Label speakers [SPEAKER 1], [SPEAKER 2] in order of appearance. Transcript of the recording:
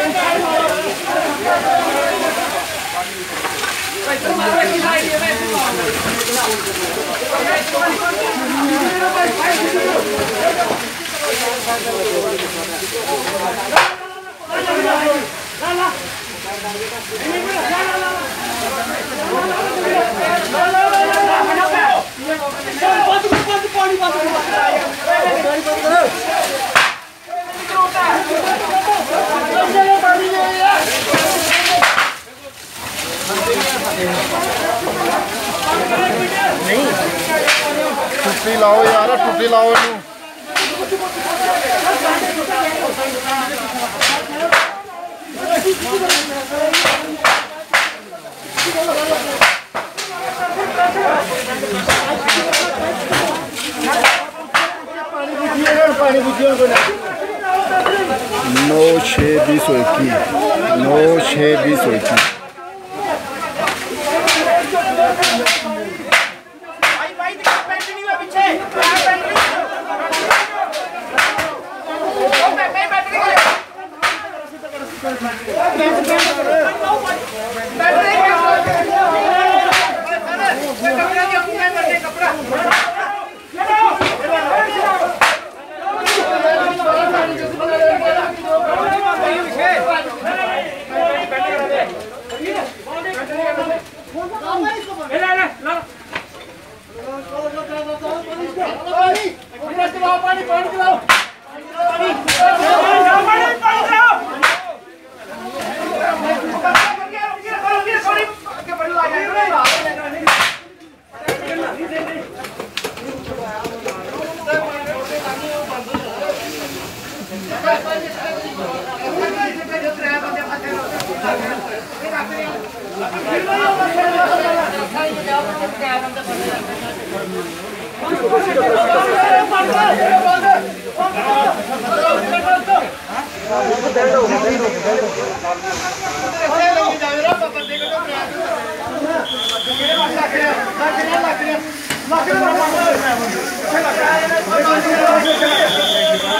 [SPEAKER 1] multimass. भालााई, नहीं छुट्टी लाओ यार छुट्टी लाओ नौ छः बीस सौ इक्कीस। नौ छः बीस सौ इक्की भाई battery battery Lakırın lakırın. Lakırın lakırın. Lakırın lakırın.